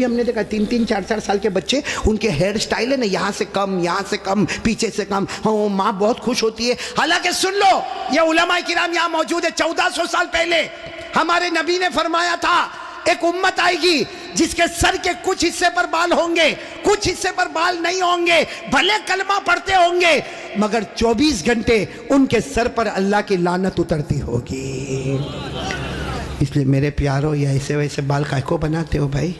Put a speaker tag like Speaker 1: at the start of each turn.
Speaker 1: भी हमने देखा तीन तीन, चार चार साल के बच्चे, उनके हेयर स्टाइल है ना, यहाँ से कम, यहाँ से कम, पीछे से कम। हाँ माँ बहुत खुश होती है। हालाँकि सुन लो, ये उलमा किराम यहाँ मौजूद है, चौदह सौ साल पहले। हमारे नबी ने फरमाया था, एक उम्मत आएगी जिसके सर के कुछ हिस्से पर बाल होंगे, कुछ हिस्से पर बाल नहीं होंगे, भले कलमा पढ़ते होंगे, मगर 24 घंटे उनके सर पर अल्लाह की लानत उतरती होगी। इसलिए मेरे प्यारो, ये ऐसे वैसे बाल काय को बनाते हो भाई?